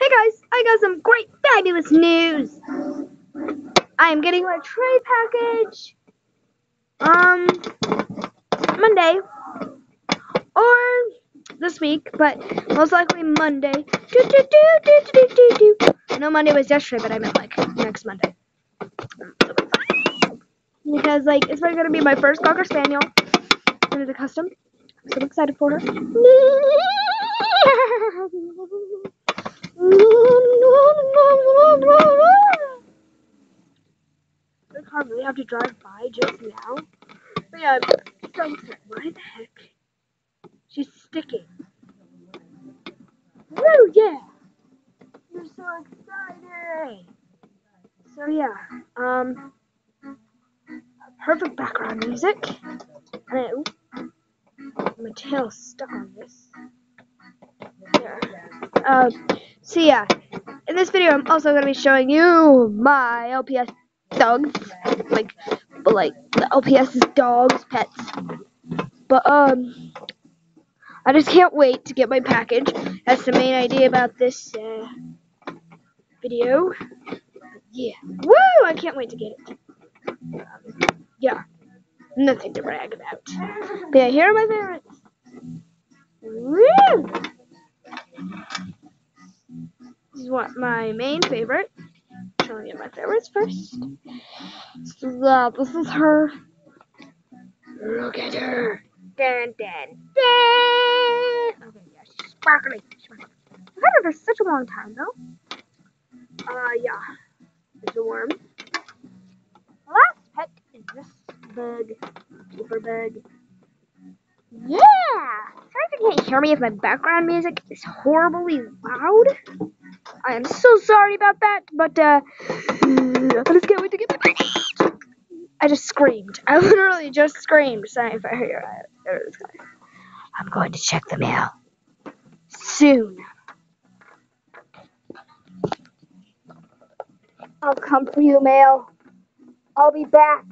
Hey guys, I got some great fabulous news. I am getting my tray package um Monday or this week, but most likely Monday. Do, do, do, do, do, do, do. I know Monday was yesterday, but I meant like next Monday. Because like it's probably gonna be my first Cocker Spaniel. And it's a custom. I'm so excited for her. The car really have to drive by just now. But yeah, excited. Why the heck? She's sticking. Woo, yeah! You're so excited! So yeah, um, perfect background music. And my tail's stuck on this. Uh, so yeah, in this video I'm also going to be showing you my LPS dogs. Like, but like, the LPS is dogs, pets. But, um, I just can't wait to get my package. That's the main idea about this, uh, video. Yeah. Woo! I can't wait to get it. Um, yeah. Nothing to brag about. But yeah, here are my favorites. Woo! What my main favorite. Showing you my favorites first. So, this is her. Look at her. Dun, dun, dun. Okay, yeah, she's sparkly. I've had her for such a long time, though. Uh, yeah. It's a worm. Last pet is this bug. Super bug. Yeah! Sorry if you can't hear me if my background music is horribly loud. I am so sorry about that, but uh, I just can't wait to get package. I just screamed. I literally just screamed. Sorry if I hear. I'm going to check the mail soon. I'll come for you, mail. I'll be back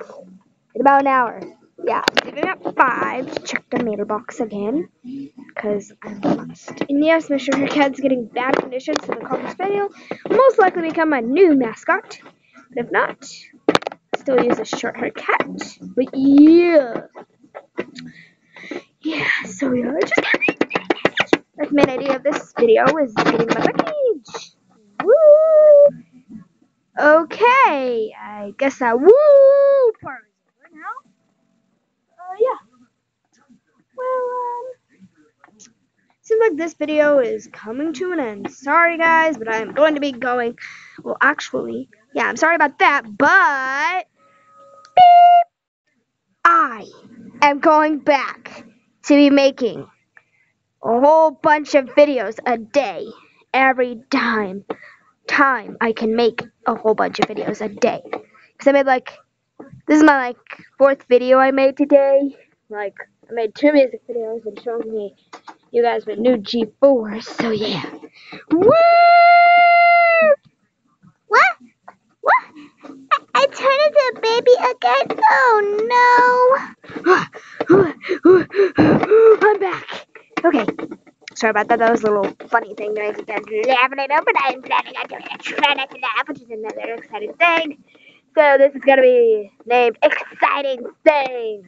in about an hour. Yeah, leaving at 5 to check the mailbox again. Because I must. And yes, Mr. Cat's getting bad conditions, so the Cocker Spaniel will most likely become my new mascot. But if not, still use a short haired cat. But yeah. Yeah, so yeah, I just That's the main idea of this video is getting my package. Woo! Okay, I guess I woo part is over now. Uh, yeah. Well, um, seems like this video is coming to an end. Sorry, guys, but I am going to be going. Well, actually, yeah, I'm sorry about that, but beep, I am going back to be making a whole bunch of videos a day every time time I can make a whole bunch of videos a day. Because I made like, this is my like fourth video I made today. Like, I made two music videos and showing me you guys my new G4. So yeah. Woo! What? What? I, I turned into a baby again? Oh no. I'm back. Okay. Sorry about that. That was a little funny thing that I think I'm laughing at, but I'm planning on doing it. Try not to laugh, which is another exciting thing. So this is gonna be named Exciting Things.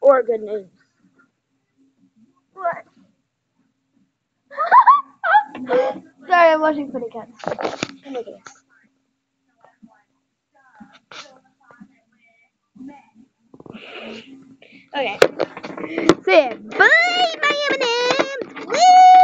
Or good news. Sorry, I'm watching Pretty Cats. Okay. Say, bye, my M&M's! Woo!